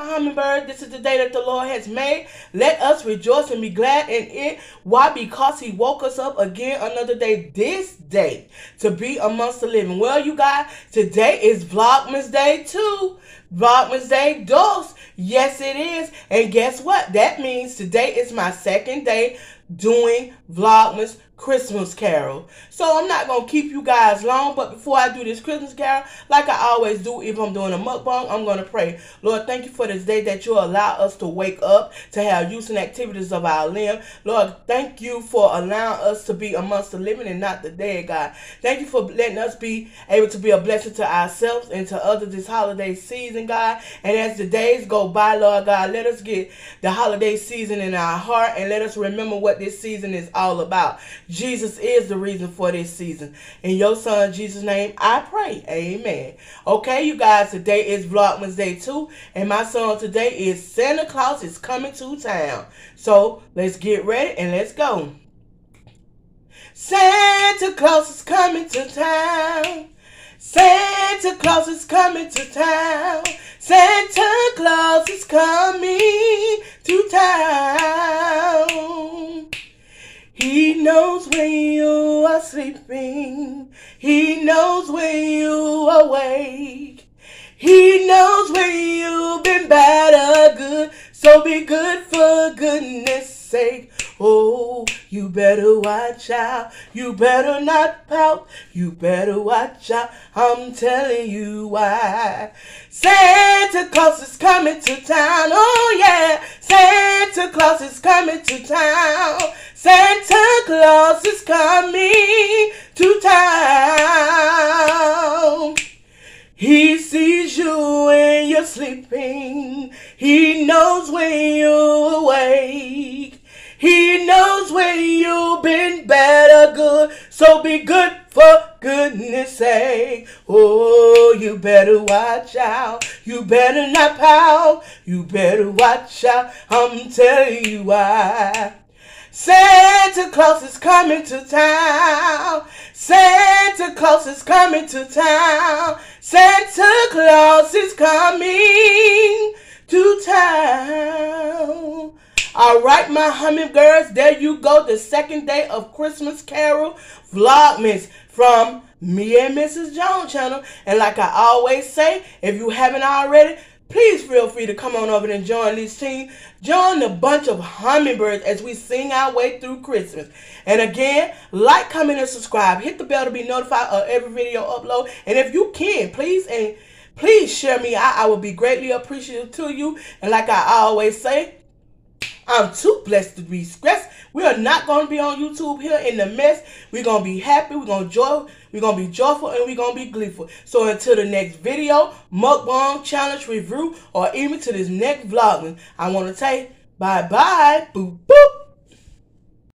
Hummingbird, this is the day that the Lord has made. Let us rejoice and be glad in it. Why? Because He woke us up again another day, this day, to be amongst the living. Well, you guys, today is Vlogmas Day 2. Vlogmas Day dos. Yes, it is. And guess what? That means today is my second day doing Vlogmas Christmas Carol. So I'm not going to keep you guys long, but before I do this Christmas Carol, like I always do if I'm doing a mukbang, I'm going to pray. Lord, thank you for this day that you allow us to wake up, to have use and activities of our limb. Lord, thank you for allowing us to be amongst the living and not the dead, God. Thank you for letting us be able to be a blessing to ourselves and to others this holiday season, God. And as the days go by, Lord God, let us get the holiday season in our heart and let us remember what this season is all about. Jesus is the reason for this season. In your son Jesus' name, I pray. Amen. Okay, you guys, today is Vlogmas Day 2. And my song today is Santa Claus is Coming to Town. So let's get ready and let's go. Santa Claus is coming to town. Santa Claus is coming to town. Santa Claus is coming to town. He when you are sleeping. He knows when you are awake. He knows when you've been bad or good. So be good for goodness sake. Oh, you better watch out. You better not pout. You better watch out. I'm telling you why. Santa Claus is coming to town. Oh, yeah. Santa Claus is coming to town. Santa Claus is coming to town. He sees you when you're sleeping. He knows when you're awake. He knows when you've been bad or good. So be good for goodness sake. Oh, you better watch out. You better not pout. You better watch out. I'm telling you why. Santa Claus is coming to town. Santa Claus is coming to town. Santa Claus is coming to town. All right, my hummingbirds, there you go. The second day of Christmas Carol Vlogmas from me and Mrs. Jones channel. And like I always say, if you haven't already, please feel free to come on over and join this team. Join the bunch of hummingbirds as we sing our way through Christmas. And again, like, comment, and subscribe. Hit the bell to be notified of every video upload. And if you can, please and please share me out. I will be greatly appreciative to you. And like I always say, I'm too blessed to be stressed. We are not going to be on YouTube here in the mess. We're going to be happy. We're going to joy. We're going to be joyful and we're going to be gleeful. So until the next video, mukbang, challenge, review, or even to this next vlog, I want to say bye-bye. Boop, boop.